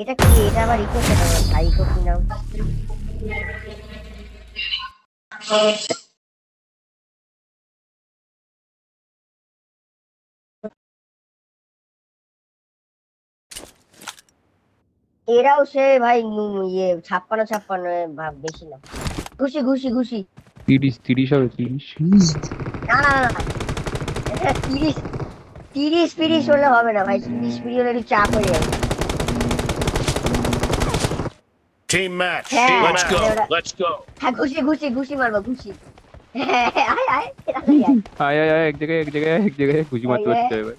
এটা কি এটা আবার ইকো সেটা সাইকো কি নাম? এরাও সে ভাই ইয়ে ছাপ্পান্ন ছাপ্পান্ন ভাব বেশি না। ঘুষি ঘুষি ঘুষি। তিরিশ তিরিশ হবে তিরিশ। না না না, তিরিশ তিরিশ তিরিশ হলে হবে না ভাই। তিরিশ তিরিশ হলে একটু চাপ হয়ে যাবে। Team match. Yeah. Let's go. Let's go. হ্যাঁ ঘুষি ঘুষি ঘুষি মারবো ঘুষি আয় আয় আয়। আয় এক জায়গায় এক জায়গায় এক জায়গায় খুশি মারতে আয়, আয়। পারছে এবার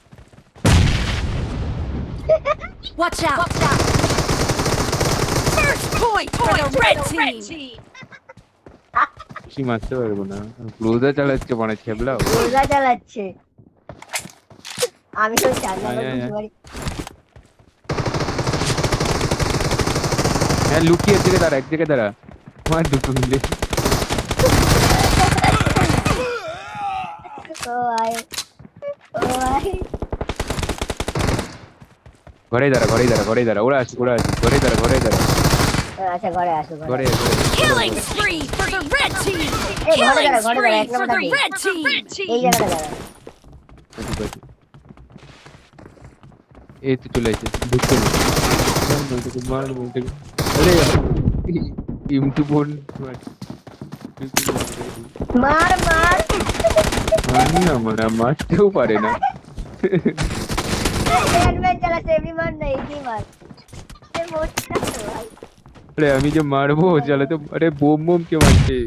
Watch out! First point for the red team! খুশি মারতে পারব না ক্লোজার চালাচ্ছে মানে ছেবলা রোজা চালাচ্ছে আমি তো চার আমার দুটো মিলে ও আয় ও আয় ঘরে দাঁড়া ঘরে দাঁড়া ঘরে দাঁড়া ওরা আসে ওরা আসে ঘরে দাঁড়া ঘরে দাঁড়া আচ্ছা ঘরে আসো ঘরে ঘরে আসো। ঘরে Killing spree for the red team! এই ঘরে Killing দাঁড়া ঘরে দাঁড়া spree এক for নম্বরটা the কি red team! এই জায়গাটা দাঁড়া ঠিক আছে এই তো চলে আসছে ঢুকতে না বলতে কি মার বলতে কি আরে ইমটু বোন মার মার মার না মানে মারতেও পারে না হ্যান্ডম্যান চালাচ্ছে এমনি মার না এই মার এ মোটটা তো ভাই আরে আমি যে মারবো চালে তো আরে বোম বোম কে মারছে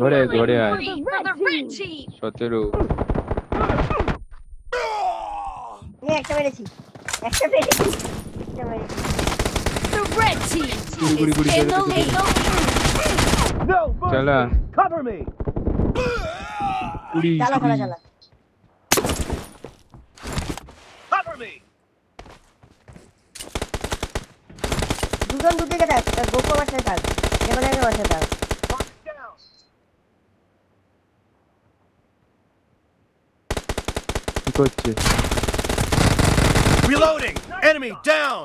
ঘরে ঘরে আয় Spree for the red team! সতেরো নে একটা মেরেছি একটা মেরেছি একটা মেরেছি The red team Guri, guri, guri, is in the guri, guri. lead! No. চালা Cover me. কুড়ি চালা চালা কুড়ি। চালা Cover me. দুজন দুদিকে থাক গোপু আমার সাথে থাক যেখানে আমার সাথে থাক কি করছে Reloading. Enemy down.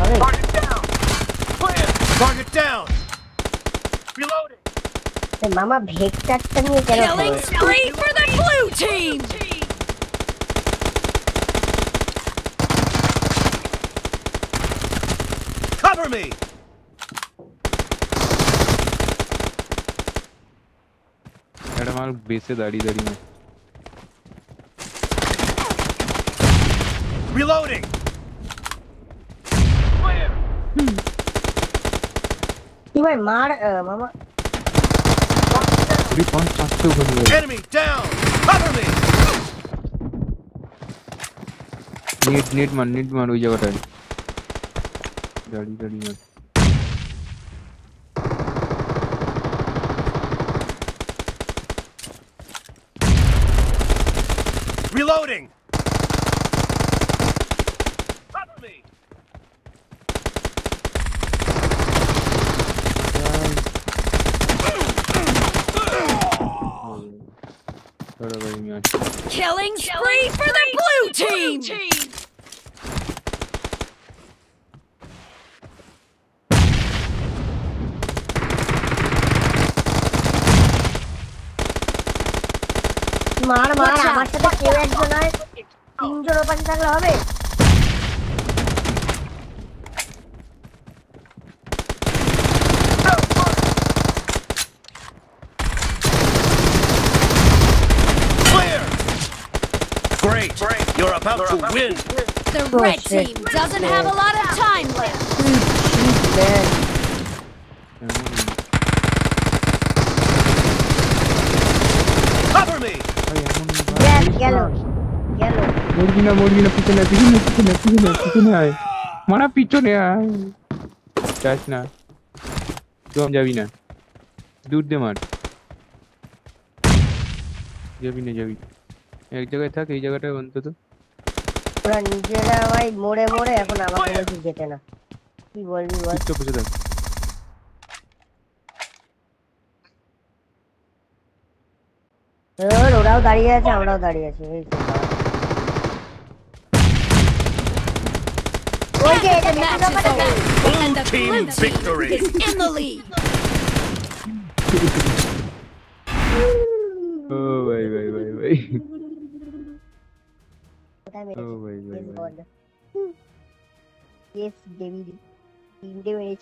এ মামা ভেক্টরটা নিয়ে কেন Killing খেলে? spree for the blue team! Cover me. একটা মাল বেসে দাঁড়িয়ে দাঁড়িয়ে মারছে। Reloading. Clear. কি ভাই মার three points are still going. Enemy down! Cover me! Need, need man, need man, ujja batan. Ready, ready man. Reloading! তাড়াতাড়ি নিয়ে আসছি। Killing spree for the blue team! মার মার Watch out, আমার সাথে কেউ একজন নয় তিনজন ওপাশে থাকলে হবে Great. You're about to win. The Oh, red shit. team doesn't have a lot of time left. এমন- Cover me. ভাই, এমন ভাই, ব্যাস গেল গেল মরবি না মরবি না পিছনে আয়, পিছনে আয়, পিছনে আয়, পিছনে আয়, পিছনে আয় মারা পিছনে আয় যাস না তুই যাবি না দূর দে মার যাবি না যাবি না। এক জায়গায় থাক এই জায়গাটা জায়গাটায় অন্তত। ওরা নিজেরা ভাই মোড়ে মোড়ে এখন আমাকে কিছু যেতে না। কি বলবি বল? চুপ বসে থাক। ওরাও দাঁড়িয়ে আছে আমরাও দাঁড়িয়ে আছি এই Blue team victory. in the lead. oh, wait, wait, wait, wait. पता मेरे ओ भाई भाई बॉल यस डेविड टीम दे मेरे